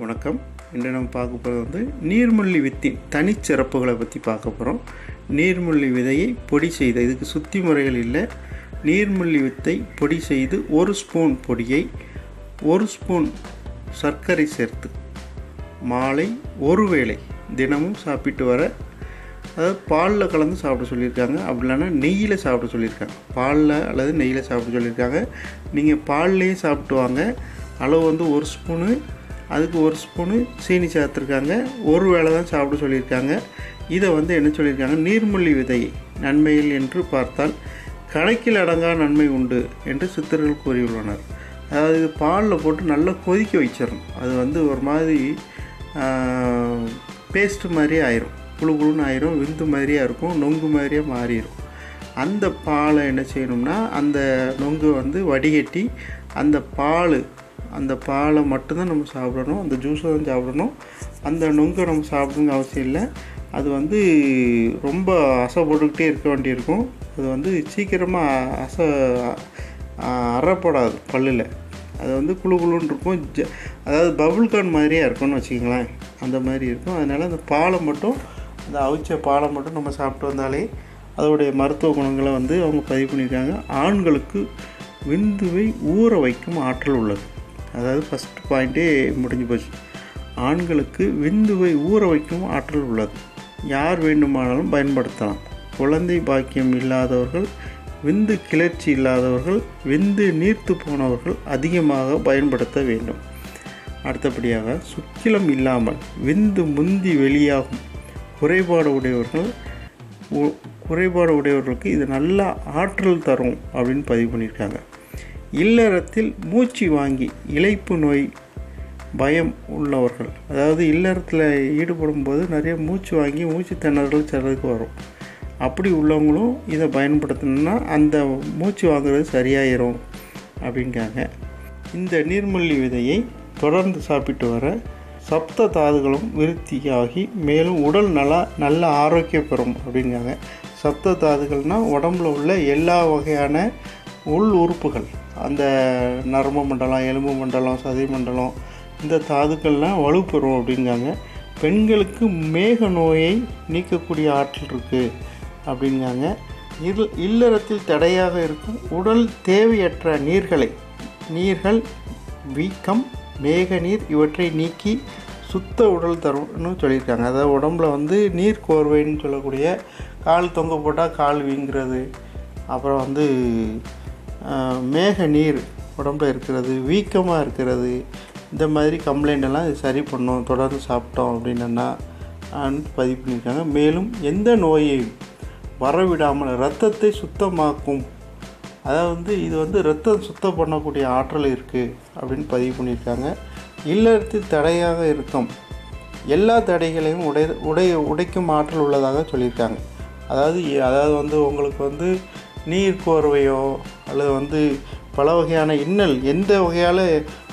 வணக்கம். இன்று நம்ம பார்க்க போகிறது வந்து நீர்மல்லி வித்தின் தனிச்சிறப்புகளை பற்றி பார்க்க போகிறோம் நீர்மல்லி விதையை பொடி செய்த இதுக்கு சுத்தி முறைகள் இல்லை. நீர்மல்லி வித்தை பொடி செய்து ஒரு ஸ்பூன் பொடியை ஒரு ஸ்பூன் சர்க்கரை சேர்த்து மாலை ஒரு வேளை தினமும் சாப்பிட்டு வர அதாவது பாலில் கலந்து சாப்பிட சொல்லியிருக்காங்க. அப்படி இல்லைன்னா நெய்யில் சாப்பிட சொல்லியிருக்காங்க. பாலில் அல்லது நெய்யில் சாப்பிட சொல்லியிருக்காங்க. நீங்கள் பால்லையே சாப்பிட்டு வாங்க. அளவு வந்து ஒரு ஸ்பூனு அதுக்கு ஒரு ஸ்பூனு சீனி சேர்த்துருக்காங்க. ஒரு வேளை தான் சாப்பிட சொல்லியிருக்காங்க. இதை வந்து என்ன சொல்லியிருக்காங்க? நீர்மல்லி விதை நன்மையில் என்று பார்த்தால் கணக்கில் அடங்கா நன்மை உண்டு என்று சித்தர்கள் கூறியுள்ளனர். அதாவது இது பாலில் போட்டு நல்லா கொதிக்க வச்சிடணும். அது வந்து ஒரு மாதிரி பேஸ்ட்டு மாதிரியே ஆயிரும். புழு புழுன்னு ஆயிரும். விந்து மாதிரியாக இருக்கும். நொங்கு மாதிரியே மாறிடும் அந்த பாலை என்ன செய்யணும்னா அந்த நொங்கு வந்து வடிகட்டி அந்த பால் அந்த பாலை மட்டும்தான் நம்ம சாப்பிடணும் அந்த ஜூஸை தான் சாப்பிடணும். அந்த நொங்கை நம்ம சாப்பிடணுங்க அவசியம் இல்லை. அது வந்து ரொம்ப அசை போட்டுக்கிட்டே இருக்க வேண்டியிருக்கும். அது வந்து சீக்கிரமாக அசை அறப்படாது பல்லில். அது வந்து குழு குழுன்னு இருக்கும். ஜ அதாவது பபுள் கான் மாதிரியே இருக்கும்னு வச்சுக்கோங்களேன். அந்த மாதிரி இருக்கும். அதனால் அந்த பாலை மட்டும் அந்த அவிச்ச பாலை மட்டும் நம்ம சாப்பிட்டு வந்தாலே அதோடைய மருத்துவ குணங்களை வந்து அவங்க பதிவு பண்ணியிருக்காங்க. ஆண்களுக்கு விந்துவை ஊற வைக்கும் ஆற்றல் உள்ளது. அதாவது ஃபஸ்ட் பாயிண்ட்டே முடிஞ்சு போச்சு. ஆண்களுக்கு விந்துவை ஊற வைக்கும் ஆற்றல் உள்ளது. யார் வேண்டுமானாலும் பயன்படுத்தலாம். குழந்தை பாக்கியம் இல்லாதவர்கள் விந்து கிளர்ச்சி இல்லாதவர்கள் விந்து நீர்த்து போனவர்கள் அதிகமாக பயன்படுத்த வேண்டும். அடுத்தபடியாக சுக்கிலம் இல்லாமல் விந்து முந்தி வெளியாகும் குறைபாடு உடையவர்கள் குறைபாடு உடையவர்களுக்கு இது நல்ல ஆற்றல் தரும் அப்படின்னு பதிவு பண்ணியிருக்காங்க. இல்லறத்தில் மூச்சு வாங்கி இழைப்பு நோய் பயம் உள்ளவர்கள். அதாவது இல்லறத்தில் ஈடுபடும் போது நிறைய மூச்சு வாங்கி மூச்சு திணறல் சிலருக்கு வரும். அப்படி உள்ளவங்களும் இதை பயன்படுத்தணும்னா அந்த மூச்சு வாங்குறது சரியாயிரும் அப்படிங்காங்க இந்த நீர்மல்லி விதையை தொடர்ந்து சாப்பிட்டு வர சப்த தாதுகளும் விருத்தியாகி மேலும் உடல் நல்லா நல்ல ஆரோக்கியம் பெறும் அப்படிங்காங்க சப்த தாதுகள்னால் உடம்புல உள்ள எல்லா வகையான உள் உறுப்புகள் அந்த நரம்பு மண்டலம் எலும்பு மண்டலம் சதை மண்டலம் இந்த தாதுக்கள்லாம் வலுப்பெறும் அப்படிங்காங்க பெண்களுக்கு மேக நோயை நீக்கக்கூடிய ஆற்றல் இருக்குது அப்படிங்காங்க இல் இல்லறத்தில் தடையாக இருக்கும் உடல் தேவையற்ற நீர்களை நீர்கள் வீக்கம் மேக நீர் இவற்றை நீக்கி சுத்த உடல் தரும்னு சொல்லியிருக்காங்க. அதாவது உடம்புல வந்து நீர் கோர்வைன்னு சொல்லக்கூடிய கால் தொங்க போட்டால் கால் வீங்கிறது அப்புறம் வந்து மேக நீர் உடம்புல இருக்கிறது வீக்கமாக இருக்கிறது இந்த மாதிரி கம்ப்ளைண்ட் எல்லாம் இது சரி பண்ணோம் தொடர்ந்து சாப்பிட்டோம் அப்படின்னா பதிவு பண்ணியிருக்காங்க. மேலும் எந்த நோயையும் வரவிடாமல் ரத்தத்தை சுத்தமாக்கும் அதாவது வந்து இது வந்து ரத்தம் சுத்தம் பண்ணக்கூடிய ஆற்றல் இருக்குது அப்படின்னு பதிவு பண்ணியிருக்காங்க. இல்லறத்தில் தடையாக இருக்கும். எல்லா தடைகளையும் உடை உடை உடைக்கும் ஆற்றல் உள்ளதாக சொல்லியிருக்காங்க. அதாவது அதாவது வந்து உங்களுக்கு வந்து நீர் கோர்வையோ அல்லது வந்து பல வகையான இன்னல் எந்த வகையால்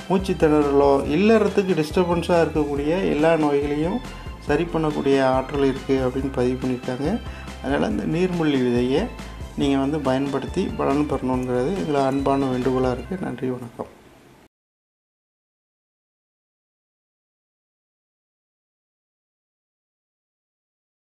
மூச்சு திணறலோ இல்லறத்துக்கு டிஸ்டர்பன்ஸாக இருக்கக்கூடிய எல்லா நோய்களையும் சரி பண்ணக்கூடிய ஆற்றல் இருக்குது அப்படின்னு பதிவு பண்ணியிருக்காங்க. அதனால் இந்த நீர்மொழி விதையை நீங்கள் வந்து பயன்படுத்தி பலன் பெறணுங்கிறது எங்களை அன்பான வேண்டுகோளாக இருக்குது நன்றி வணக்கம்.